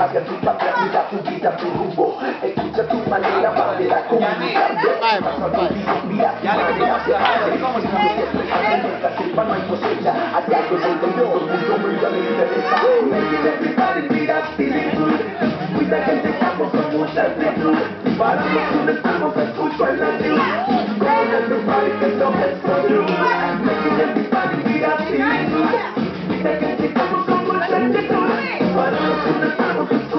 Maria tu patria vita tu tu rumbo tu vale la everybody que no es for you Making everybody mira actitud Cuida que empezamos con mucha actitud Paramos donde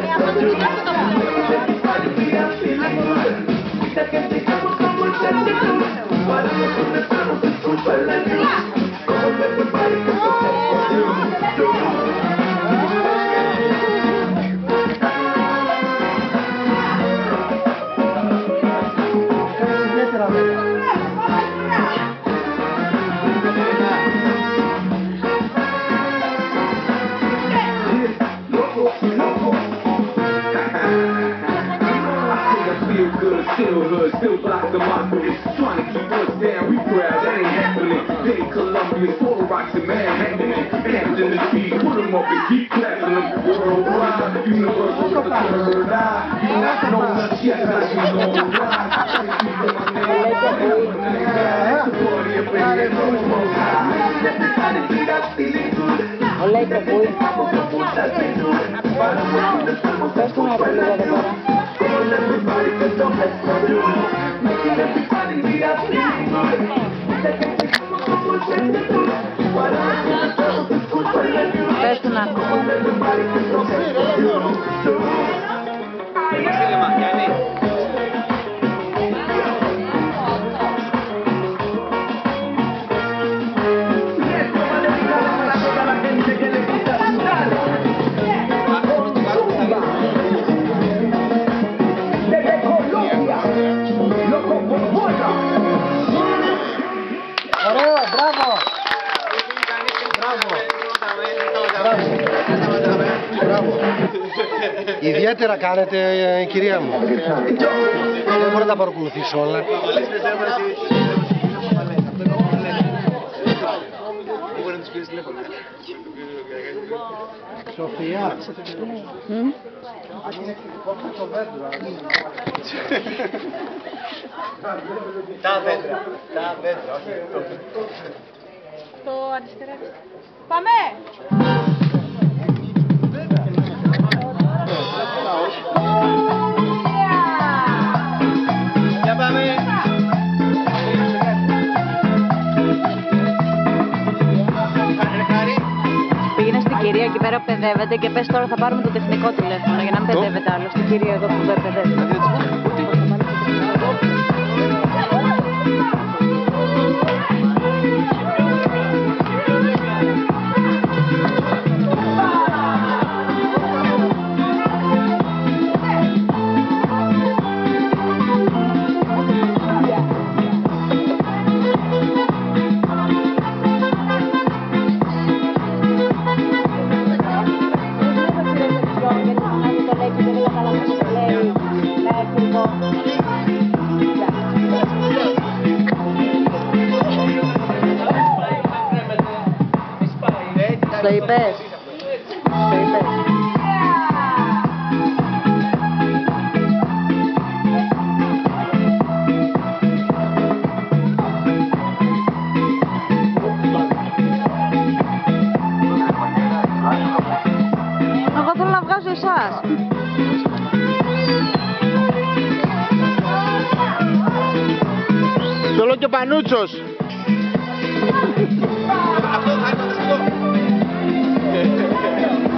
minha mãe. Still hood, still black democracy. Trying to keep us down, we proud, that ain't happening. They Colombians, photo rocks and man happening. in the trees, put them up and keep clapping them. Worldwide, universal, the third eye. You not know nothing, yes, I do know why. I like the boy. That's what happened to the well, everybody can do it you. everybody be a big come ιδιαίτερα κάνετε, ε, κυρία μου. Δεν μπορεί να τα παρακολουθήσω όλα. Σοφία. Τα βέντρα. Τα Το αριστερά. Πάμε! πέρα παιδεύεται και πε τώρα θα πάρουμε το τεχνικό τηλέφωνο για να μην παιδεύεται άλλο. Στην κυρία εδώ που δεν παιδεύεται. Εγώ θέλω να βγάζω εσάς. Θέλω και ο Πανούτσος. Thank you.